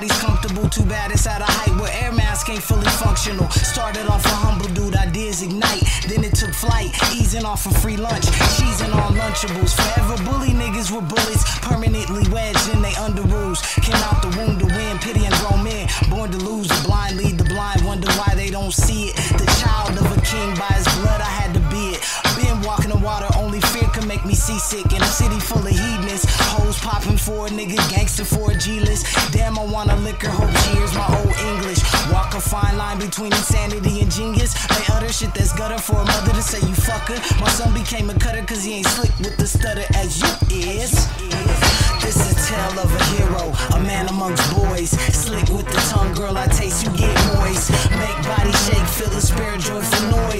comfortable. Too bad it's at a height where air mask ain't fully functional. Started off a humble dude, ideas ignite. Then it took flight, easing off a free lunch. Cheesing on Lunchables. Forever bully niggas with bullets permanently wedged in they underoos. Came out the womb to win, pity and grown men. Born to lose, the blind lead the blind. Wonder why they don't see it. The child of a king by his blood, I had to be it. Been walking the water, only fear make me seasick. In a city full of heathens, hoes popping for a nigga, gangster for a G list. Damn, I wanna liquor, hope she hears my old English. Walk a fine line between insanity and genius. They utter shit that's gutter for a mother to say you fucker. My son became a cutter cause he ain't slick with the stutter as you is. This is tale of a hero, a man amongst boys. Slick with the tongue, girl, I taste, you get moist. Make body shake, feel the spirit, joyful noise.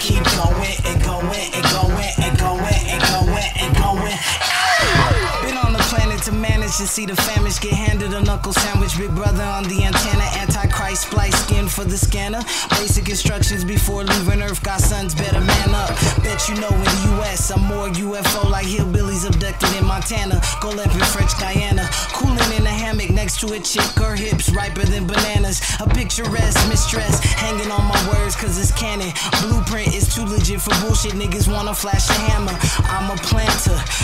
Keep going manage to see the famish get handed a knuckle sandwich. Big brother on the antenna, antichrist splice skin for the scanner. Basic instructions before leaving Earth. Got sons, better man up. Bet you know in the US, I'm more UFO like hillbillies abducted in Montana. Go live in French Guiana. Cooling in a hammock next to a chick, her hips riper than bananas. A picturesque mistress hanging on my words cause it's canon. Blueprint is too legit for bullshit. Niggas wanna flash a hammer. I'm a planter,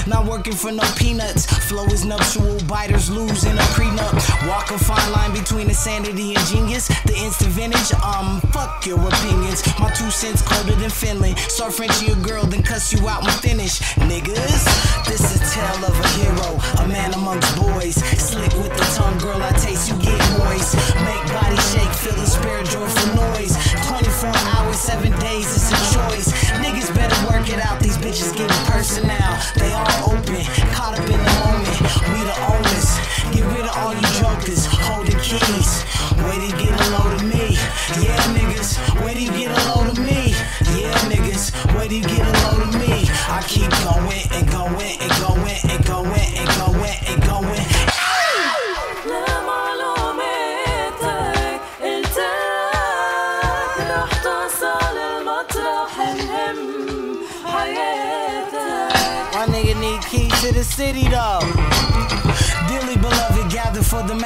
not working for no peanuts. Flow is nuptial, biters lose in a prenup. Walk a fine line between insanity and genius. The instant vintage, um, fuck your opinions. My two cents colder than Finland. Start Frenchie a girl, then cuss you out when finished. Niggas, this is tale of a hero, a man amongst boys. going and going and going and going and going and going. لمعلوماتك قلتلك رح توصل المطرح المهم حياتك My nigga need keys to the city though.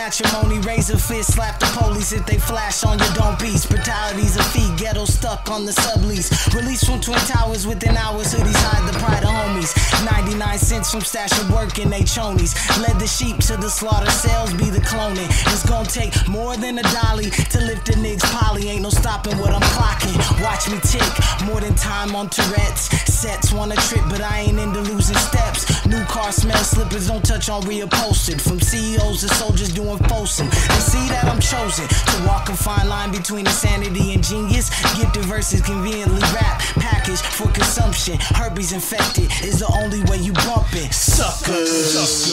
matrimony. Raise a fist, slap the police if they flash on your don't peace. Brutalities of feet, ghetto stuck on the sublease. Released from Twin Towers within hours, hoodies hide the pride of homies. 99 cents from stash of work in they chonies. Led the sheep to the slaughter, sales be the cloning. It's gonna take more than a dolly to lift a niggas poly. Ain't no stopping what I'm clocking. Watch me tick, more than time on Tourette's. Sets wanna trip, but I ain't into losing steps. New car smell slippers, don't touch on reupholstered. From CEOs to soldiers doing Folsom. They see that I'm chosen to walk a fine line between insanity and genius. Gifted verses conveniently wrapped, packaged for consumption. Herpes infected is the only way you bump it. Suckers. Suckers.